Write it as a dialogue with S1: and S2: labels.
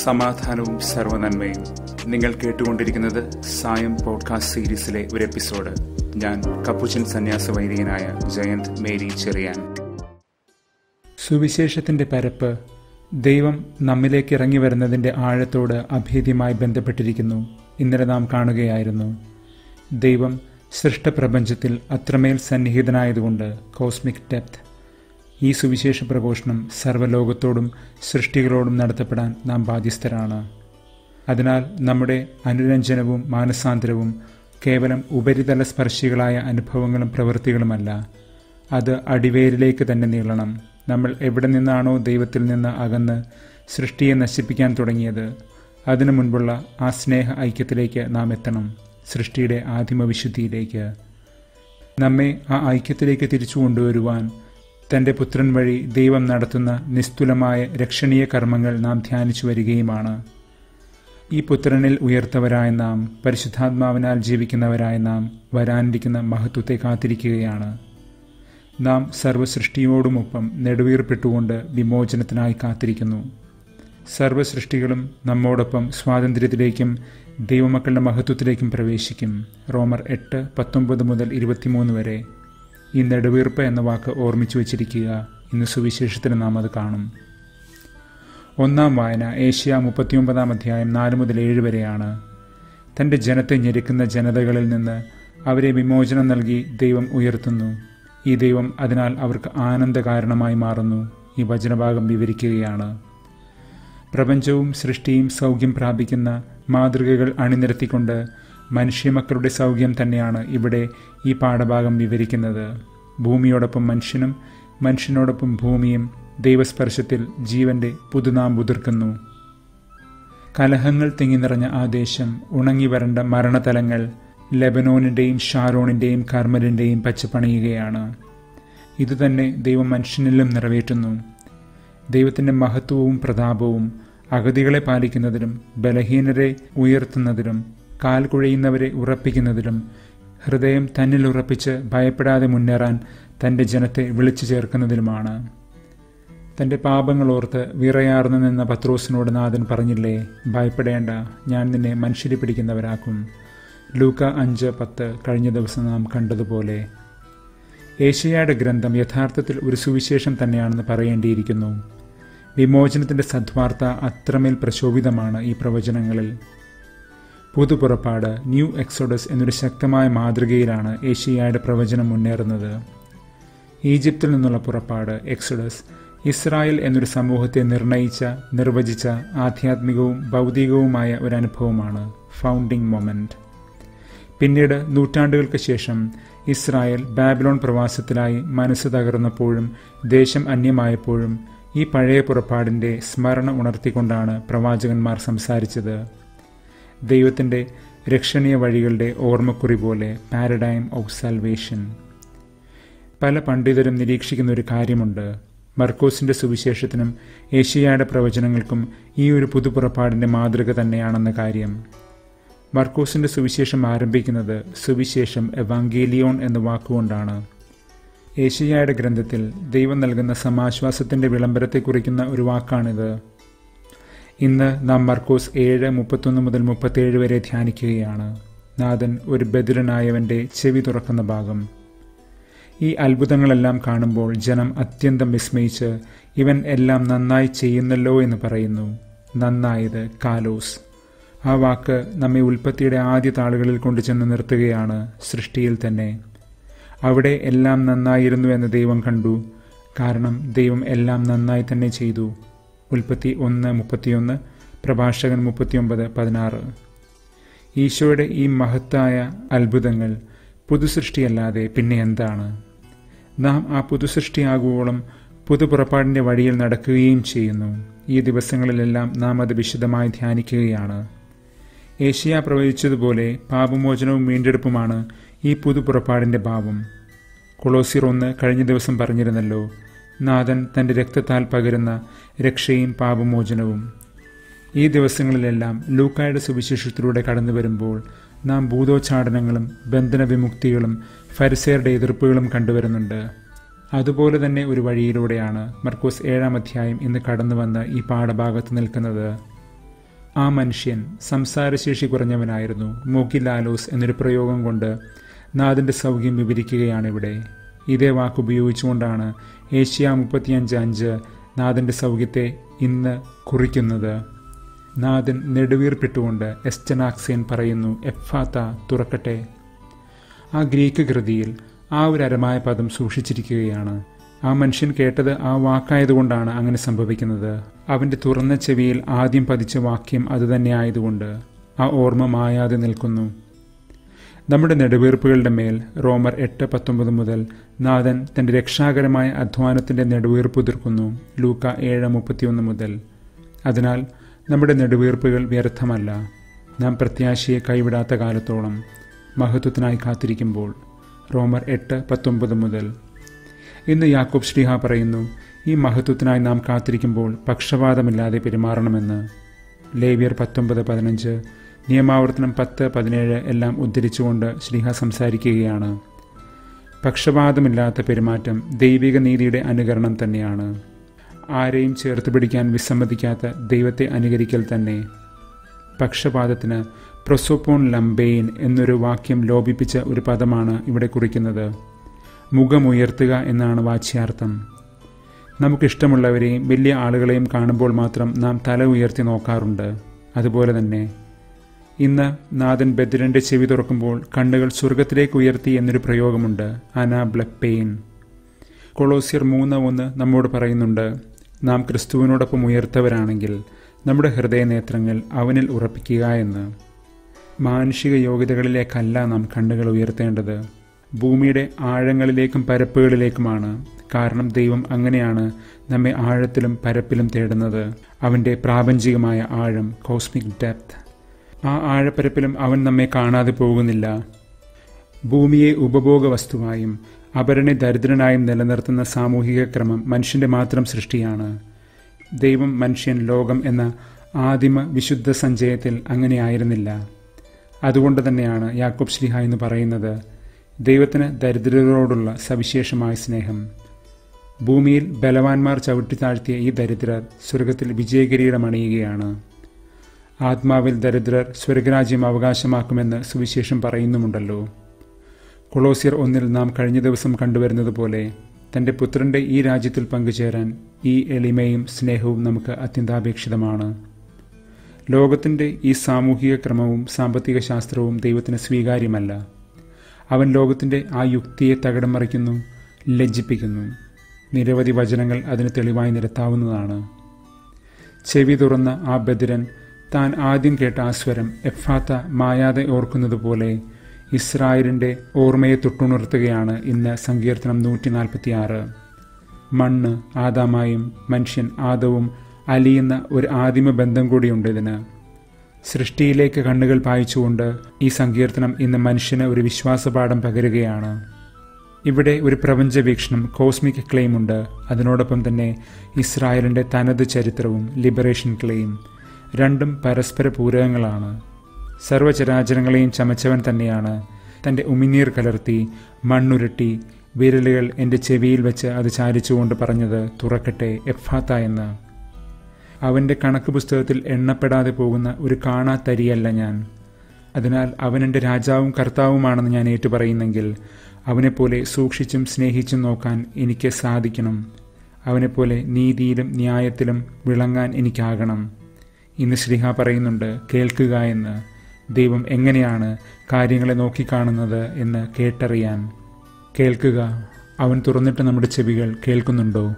S1: സമാധാനവും സർവനന്മയും നിങ്ങൾ കേട്ടുകൊണ്ടിരിക്കുന്നത് സായം പോഡ്കാസ്റ്റ് സീരീസിലെ ഒരു എപ്പിസോഡ്. ഞാൻ കപ്പുച്ചൻ സന്യാസ വൈദികനായ ജയന്ത് മേരി ചെറിയാൻ.
S2: സുവിശേഷത്തിന്റെ പരപ്പ് ദൈവം നമ്മിലേക്ക് ഇറങ്ങി വരുന്നതിന്റെ ആഴത്തോട് അഭേദ്യമായി ബന്ധപ്പെട്ടിരിക്കുന്നു. ഇന്നലെ നാം കാണുകയായിരുന്നു. ദൈവം സൃഷ്ടപ്രപഞ്ചത്തിൽ അത്രമേൽ സന്നിഹിതനായതുകൊണ്ട് കോസ്മിക് ഡെപ്ത്. ഈ സുവിശേഷ പ്രഘോഷണം സർവലോകത്തോടും സൃഷ്ടികളോടും നടത്തപ്പെടാൻ നാം ബാധ്യസ്ഥരാണ്. അതിനാൽ നമ്മുടെ അനുരഞ്ജനവും മാനസാന്തരവും കേവലം ഉപരിതല സ്പർശികളായ അനുഭവങ്ങളും പ്രവൃത്തികളുമല്ല. അത് അടിവേരിലേക്ക് തന്നെ നീളണം. നമ്മൾ എവിടെ നിന്നാണോ ദൈവത്തിൽ നിന്ന് അകന്ന് സൃഷ്ടിയെ നശിപ്പിക്കാൻ തുടങ്ങിയത് അതിനു മുൻപുള്ള ആ സ്നേഹ ഐക്യത്തിലേക്ക് നാം എത്തണം സൃഷ്ടിയുടെ ആദിമവിശുദ്ധിയിലേക്ക്. നമ്മെ ആ ഐക്യത്തിലേക്ക് തിരിച്ചു കൊണ്ടുവരുവാൻ തന്റെ പുത്രൻ വഴി ദൈവം നടത്തുന്ന നിസ്തുലമായ രക്ഷണീയ കർമ്മങ്ങൾ നാം ധ്യാനിച്ചു വരികയുമാണ്. ഈ പുത്രനിൽ ഉയർത്തവരായ നാം പരിശുദ്ധാത്മാവിനാൽ ജീവിക്കുന്നവരായ നാം വരാനിരിക്കുന്ന മഹത്വത്തെ കാത്തിരിക്കുകയാണ്. നാം സർവസൃഷ്ടിയോടുമൊപ്പം നെടുവീർപ്പെട്ടുകൊണ്ട് വിമോചനത്തിനായി കാത്തിരിക്കുന്നു. സർവസൃഷ്ടികളും നമ്മോടൊപ്പം സ്വാതന്ത്ര്യത്തിലേക്കും ദൈവമക്കളുടെ മഹത്വത്തിലേക്കും പ്രവേശിക്കും. റോമർ എട്ട് പത്തൊമ്പത് മുതൽ ഇരുപത്തിമൂന്ന് വരെ. ഈ നെടുവീർപ്പ് എന്ന വാക്ക് ഓർമ്മിച്ചു വച്ചിരിക്കുക. ഇന്ന് സുവിശേഷത്തിന് നാം അത് കാണും. ഒന്നാം വായന ഏഷ്യ മുപ്പത്തിയൊമ്പതാം അധ്യായം നാല് മുതൽ ഏഴ് വരെയാണ്. തന്റെ ജനത്തെ ഞെരുക്കുന്ന ജനതകളിൽ നിന്ന് അവരെ വിമോചനം നൽകി ദൈവം ഉയർത്തുന്നു. ഈ ദൈവം അതിനാൽ അവർക്ക് ആനന്ദ കാരണമായി മാറുന്നു. ഈ വചനഭാഗം വിവരിക്കുകയാണ്. പ്രപഞ്ചവും സൃഷ്ടിയും സൗഖ്യം പ്രാപിക്കുന്ന മാതൃകകൾ അണിനിരത്തിക്കൊണ്ട് മനുഷ്യമക്കളുടെ സൗഖ്യം തന്നെയാണ് ഇവിടെ ഈ പാഠഭാഗം വിവരിക്കുന്നത്. ഭൂമിയോടൊപ്പം മനുഷ്യനും മനുഷ്യനോടൊപ്പം ഭൂമിയും ദൈവസ്പർശത്തിൽ ജീവന്റെ പുതുനാം പുതിർക്കുന്നു കലഹങ്ങൾ തിങ്ങി നിറഞ്ഞ ആ ദേശം ഉണങ്ങി വരണ്ട മരണതലങ്ങൾ ലെബനോനിന്റെയും ഷാരോണിന്റെയും കർമ്മലിന്റെയും പച്ചപ്പണിയുകയാണ്. ഇതുതന്നെ ദൈവം മനുഷ്യനിലും നിറവേറ്റുന്നു. ദൈവത്തിന്റെ മഹത്വവും പ്രതാപവും അഗതികളെ പാലിക്കുന്നതിലും ബലഹീനരെ ഉയർത്തുന്നതിലും കാൽ കുഴയുന്നവരെ ഉറപ്പിക്കുന്നതിലും ഹൃദയം തന്നിൽ ഉറപ്പിച്ച് ഭയപ്പെടാതെ മുന്നേറാൻ തന്റെ ജനത്തെ വിളിച്ചു ചേർക്കുന്നതിലുമാണ്. തന്റെ പാപങ്ങൾ ഓർത്ത് വിറയാർന്നു നിന്ന പത്രോസിനോട് നാഥൻ പറഞ്ഞില്ലേ ഭയപ്പെടേണ്ട ഞാൻ നിന്നെ മനുഷ്യരെ പിടിക്കുന്നവരാക്കും. ലൂക്ക അഞ്ച് പത്ത് കഴിഞ്ഞ ദിവസം നാം കണ്ടതുപോലെ. ഏഷ്യയുടെ ഗ്രന്ഥം യഥാർത്ഥത്തിൽ ഒരു സുവിശേഷം തന്നെയാണെന്ന് പറയേണ്ടിയിരിക്കുന്നു. വിമോചനത്തിന്റെ സദ്വാർത്ത അത്രമേൽ പ്രശോഭിതമാണ് ഈ പ്രവചനങ്ങളിൽ. പുതുപുറപ്പാട് ന്യൂ എക്സോഡസ് എന്നൊരു ശക്തമായ മാതൃകയിലാണ് ഏഷ്യയുടെ പ്രവചനം മുന്നേറുന്നത്. ഈജിപ്തിൽ നിന്നുള്ള പുറപ്പാട് എക്സോഡസ് ഇസ്രായേൽ എന്നൊരു സമൂഹത്തെ നിർണയിച്ച നിർവചിച്ച ആധ്യാത്മികവും ഭൗതികവുമായ ഒരു അനുഭവമാണ് ഫൗണ്ടിംഗ് മൊമെന്റ് പിന്നീട് നൂറ്റാണ്ടുകൾക്ക് ശേഷം ഇസ്രായേൽ ബാബിലോൺ പ്രവാസത്തിലായി മനസ്സ് തകർന്നപ്പോഴും ദേശം അന്യമായപ്പോഴും ഈ പഴയ പുറപ്പാടിന്റെ സ്മരണ ഉണർത്തിക്കൊണ്ടാണ് പ്രവാചകന്മാർ സംസാരിച്ചത്. ദൈവത്തിന്റെ രക്ഷണീയ വഴികളുടെ ഓർമ്മക്കുറി പോലെ പാരഡൈം ഓഫ് സൽവേഷൻ. പല പണ്ഡിതരും നിരീക്ഷിക്കുന്ന ഒരു കാര്യമുണ്ട്. മർക്കോസിന്റെ സുവിശേഷത്തിനും ഏഷ്യയുടെ പ്രവചനങ്ങൾക്കും ഈ ഒരു പുതുപുറപ്പാടിന്റെ മാതൃക തന്നെയാണെന്ന കാര്യം. മർക്കോസിന്റെ സുവിശേഷം ആരംഭിക്കുന്നത് സുവിശേഷം എവാങ്കേലിയോൺ എന്ന വാക്കുകൊണ്ടാണ്. ഏഷ്യയുടെ ഗ്രന്ഥത്തിൽ ദൈവം നൽകുന്ന സമാശ്വാസത്തിന്റെ വിളംബരത്തെ കുറിക്കുന്ന ഒരു വാക്കാണിത്. ഇന്ന് നാം മർക്കോസ് ഏഴ് മുപ്പത്തൊന്ന് മുതൽ മുപ്പത്തേഴ് വരെ ധ്യാനിക്കുകയാണ്. നാഥൻ ഒരു ബദിരനായവന്റെ ചെവി തുറക്കുന്ന ഭാഗം. ഈ അത്ഭുതങ്ങളെല്ലാം കാണുമ്പോൾ ജനം അത്യന്തം വിസ്മയിച്ച് ഇവൻ എല്ലാം നന്നായി ചെയ്യുന്നല്ലോ എന്ന് പറയുന്നു. നന്നായത് കാലോസ്. ആ വാക്ക് നമ്മെ ഉൽപ്പത്തിയുടെ ആദ്യ താളുകളിൽ കൊണ്ടുചെന്ന് നിർത്തുകയാണ് സൃഷ്ടിയിൽ തന്നെ. അവിടെ എല്ലാം നന്നായിരുന്നു എന്ന് ദൈവം കണ്ടു. കാരണം ദൈവം എല്ലാം നന്നായി തന്നെ ചെയ്തു. ഉൽപ്പത്തി ഒന്ന് മുപ്പത്തിയൊന്ന് പ്രഭാഷകൻ മുപ്പത്തിയൊമ്പത് പതിനാറ്. ഈശോയുടെ ഈ മഹത്തായ അത്ഭുതങ്ങൾ പുതുസൃഷ്ടിയല്ലാതെ പിന്നെ എന്താണ്? നാം ആ പുതുസൃഷ്ടിയാകുവോളം പുതുപുറപ്പാടിന്റെ വഴിയിൽ നടക്കുകയും ചെയ്യുന്നു. ഈ ദിവസങ്ങളിലെല്ലാം നാം അത് വിശദമായി ധ്യാനിക്കുകയാണ്. ഏഷ്യ പ്രവചിച്ചതുപോലെ പാപമോചനവും വീണ്ടെടുപ്പുമാണ് ഈ പുതുപുറപ്പാടിന്റെ ഭാവം. കൊളോസിർ ഒന്ന് കഴിഞ്ഞ ദിവസം പറഞ്ഞിരുന്നല്ലോ നാഥൻ തന്റെ രക്തത്താൽ പകരുന്ന രക്ഷയും പാപമോചനവും. ഈ ദിവസങ്ങളിലെല്ലാം ലൂക്കായുടെ സുവിശേഷത്തിലൂടെ കടന്നു വരുമ്പോൾ നാം ഭൂതോച്ചാടനങ്ങളും ബന്ധനവിമുക്തികളും ഫരിസേറുടെ എതിർപ്പുകളും കണ്ടുവരുന്നുണ്ട്. അതുപോലെ തന്നെ ഒരു വഴിയിലൂടെയാണ് മർക്കോസ് ഏഴാം അധ്യായം ഇന്ന് കടന്നു വന്ന് ഈ പാഠഭാഗത്ത് നിൽക്കുന്നത്. ആ മനുഷ്യൻ സംസാരശേഷി കുറഞ്ഞവനായിരുന്നു. മോക്കിലാലോസ് എന്നൊരു പ്രയോഗം കൊണ്ട് നാഥന്റെ സൗഖ്യം വിവരിക്കുകയാണിവിടെ ഇതേ വാക്ക് ഉപയോഗിച്ചുകൊണ്ടാണ് ഏഷ്യ മുപ്പത്തിയഞ്ച് അഞ്ച് നാഥന്റെ സൗഖ്യത്തെ ഇന്ന് കുറിക്കുന്നത്. നാഥൻ നെടുവീർപ്പിട്ടുകൊണ്ട് എസ്റ്റനാക്സേൻ പറയുന്നു എഫാത്ത തുറക്കട്ടെ. ആ ഗ്രീക്ക് കൃതിയിൽ ആ ഒരു അരമായ പദം സൂക്ഷിച്ചിരിക്കുകയാണ്. ആ മനുഷ്യൻ കേട്ടത് ആ വാക്കായതുകൊണ്ടാണ് അങ്ങനെ സംഭവിക്കുന്നത്. അവന്റെ തുറന്ന ചെവിയിൽ ആദ്യം പതിച്ച വാക്യം അതുതന്നെ ആയതുകൊണ്ട് ആ ഓർമ്മ മായാതെ നിൽക്കുന്നു. നമ്മുടെ നെടുവീർപ്പുകളുടെ മേൽ റോമർ എട്ട് പത്തൊമ്പത് മുതൽ നാഥൻ തന്റെ രക്ഷാകരമായ അധ്വാനത്തിന്റെ നെടുവീർപ്പ് തീർക്കുന്നു ലൂക്ക ഏഴ് മുപ്പത്തിയൊന്ന് മുതൽ. അതിനാൽ നമ്മുടെ നെടുവീർപ്പുകൾ വ്യർത്ഥമല്ല. നാം പ്രത്യാശയെ കൈവിടാത്ത കാലത്തോളം മഹത്വത്തിനായി കാത്തിരിക്കുമ്പോൾ റോമർ എട്ട് പത്തൊമ്പത് മുതൽ. ഇന്ന് യാക്കോബ് ശ്രീഹ പറയുന്നു ഈ മഹത്വത്തിനായി നാം കാത്തിരിക്കുമ്പോൾ പക്ഷപാതമില്ലാതെ പെരുമാറണമെന്ന്. ലേവിയർ പത്തൊമ്പത് പതിനഞ്ച് നിയമാവർത്തനം പത്ത് പതിനേഴ് എല്ലാം ഉദ്ധരിച്ചുകൊണ്ട് ശ്രീഹ സംസാരിക്കുകയാണ്. പക്ഷപാതമില്ലാത്ത പെരുമാറ്റം ദൈവിക നീതിയുടെ അനുകരണം തന്നെയാണ്. ആരെയും ചേർത്ത് പിടിക്കാൻ വിസമ്മതിക്കാത്ത ദൈവത്തെ അനുകരിക്കൽ തന്നെ. പക്ഷപാതത്തിന് പ്രൊസോപ്പോൺ ലംബെയിൻ എന്നൊരു വാക്യം ലോപിപ്പിച്ച ഒരു പദമാണ് ഇവിടെ കുറിക്കുന്നത്. മുഖമുയർത്തുക എന്നാണ് വാച്യാർത്ഥം. നമുക്കിഷ്ടമുള്ളവരെയും വലിയ ആളുകളെയും കാണുമ്പോൾ മാത്രം നാം തല ഉയർത്തി നോക്കാറുണ്ട്. അതുപോലെ തന്നെ ഇന്ന് നാഥൻ ബദ്രന്റെ ചെവി തുറക്കുമ്പോൾ കണ്ണുകൾ സ്വർഗത്തിലേക്ക് ഉയർത്തി എന്നൊരു പ്രയോഗമുണ്ട്. അന ബ്ലപ്പെയിൻ കൊളോസിയർ മൂന്ന് ഒന്ന് നമ്മോട് പറയുന്നുണ്ട് നാം ക്രിസ്തുവിനോടൊപ്പം ഉയർത്തവരാണെങ്കിൽ നമ്മുടെ ഹൃദയനേത്രങ്ങൾ അവനിൽ ഉറപ്പിക്കുക എന്ന്. മാനുഷിക യോഗ്യതകളിലേക്കല്ല നാം കണ്ണുകൾ ഉയർത്തേണ്ടത്. ഭൂമിയുടെ ആഴങ്ങളിലേക്കും പരപ്പുകളിലേക്കുമാണ്. കാരണം ദൈവം അങ്ങനെയാണ് നമ്മെ ആഴത്തിലും പരപ്പിലും തേടുന്നത്. അവന്റെ പ്രാപഞ്ചികമായ ആഴം കോസ്മിക് ഡെപ്ത്. ആ ആഴപ്പരപ്പിലും അവൻ നമ്മെ കാണാതെ പോകുന്നില്ല. ഭൂമിയെ ഉപഭോഗ വസ്തുവായും അപരനെ ദരിദ്രനായും നിലനിർത്തുന്ന സാമൂഹിക ക്രമം മനുഷ്യന്റെ മാത്രം സൃഷ്ടിയാണ്. ദൈവം മനുഷ്യൻ ലോകം എന്ന ആദിമ വിശുദ്ധ സഞ്ചയത്തിൽ അങ്ങനെയായിരുന്നില്ല അതുകൊണ്ട് തന്നെയാണ് യാക്കോബ് ശ്ലിഹ എന്ന് പറയുന്നത് ദൈവത്തിന് ദരിദ്രരോടുള്ള സവിശേഷമായ സ്നേഹം. ഭൂമിയിൽ ബലവാന്മാർ ചവിട്ടി താഴ്ത്തിയ ഈ ദരിദ്രർ സ്വർഗത്തിൽ വിജയകിരീടം അണിയുകയാണ് ആത്മാവിൽ ദരിദ്രർ സ്വർഗരാജ്യം അവകാശമാക്കുമെന്ന് സുവിശേഷം പറയുന്നുമുണ്ടല്ലോ. കൊളോസിയർ ഒന്നിൽ നാം കഴിഞ്ഞ ദിവസം കണ്ടുവരുന്നത് പോലെ തന്റെ പുത്രന്റെ ഈ രാജ്യത്തിൽ പങ്കുചേരാൻ ഈ എളിമയും സ്നേഹവും നമുക്ക് അത്യന്താപേക്ഷിതമാണ്. ലോകത്തിന്റെ ഈ സാമൂഹിക ക്രമവും സാമ്പത്തിക ശാസ്ത്രവും ദൈവത്തിന് സ്വീകാര്യമല്ല. അവൻ ലോകത്തിന്റെ ആ യുക്തിയെ തകിടം മറിക്കുന്നു ലജ്ജിപ്പിക്കുന്നു. നിരവധി വചനങ്ങൾ അതിന് തെളിവായി നിരത്താവുന്നതാണ്. ചെവി തുറന്ന ആ ബദിരൻ താൻ ആദ്യം കേട്ട ആ സ്വരം എഫാത്ത മായാതെ ഓർക്കുന്നത് പോലെ ഇസ്രായേലിന്റെ ഓർമ്മയെ തൊട്ടുണർത്തുകയാണ് ഇന്ന് സങ്കീർത്തനം നൂറ്റി നാൽപ്പത്തിയാറ് മണ്ണ് ആദാമായും മനുഷ്യൻ ആദവും അലിയുന്ന ഒരു ആദിമ ബന്ധം കൂടിയുണ്ട് ഇതിന്. സൃഷ്ടിയിലേക്ക് കണ്ണുകൾ പായിച്ചുകൊണ്ട് ഈ സങ്കീർത്തനം ഇന്ന് മനുഷ്യന് ഒരു വിശ്വാസപാഠം പകരുകയാണ്. ഇവിടെ ഒരു പ്രപഞ്ച വീക്ഷണം കോസ്മിക് ക്ലെയിം ഉണ്ട് അതിനോടൊപ്പം തന്നെ ഇസ്രായേലിന്റെ തനത് ചരിത്രവും ലിബറേഷൻ ക്ലെയിം രണ്ടും പരസ്പര പൂരകങ്ങളാണ്. സർവചരാചരങ്ങളെയും ചമച്ചവൻ തന്നെയാണ്. തന്റെ ഉമിനീർ കലർത്തി മണ്ണുരട്ടി വിരലുകൾ എന്റെ ചെവിയിൽ വെച്ച് അത് ചാരിച്ചുകൊണ്ട് പറഞ്ഞത് തുറക്കട്ടെ എഫാത്ത എന്ന്. അവന്റെ കണക്ക് പുസ്തകത്തിൽ എണ്ണപ്പെടാതെ പോകുന്ന ഒരു കാണാത്തരിയല്ല ഞാൻ. അതിനാൽ അവൻ എന്റെ രാജാവും കർത്താവുമാണെന്ന് ഞാൻ ഏറ്റുപറയുന്നെങ്കിൽ അവനെപ്പോലെ സൂക്ഷിച്ചും സ്നേഹിച്ചും നോക്കാൻ എനിക്ക് സാധിക്കണം. അവനെപ്പോലെ നീതിയിലും ന്യായത്തിലും വിളങ്ങാൻ എനിക്കാകണം. ഇന്ന് ശ്രീഹ പറയുന്നുണ്ട് കേൾക്കുക എന്ന്. ദൈവം എങ്ങനെയാണ് കാര്യങ്ങളെ നോക്കിക്കാണുന്നത് എന്ന് കേട്ടറിയാൻ. കേൾക്കുക. അവൻ തുറന്നിട്ട് നമ്മുടെ ചെവികൾ കേൾക്കുന്നുണ്ടോ?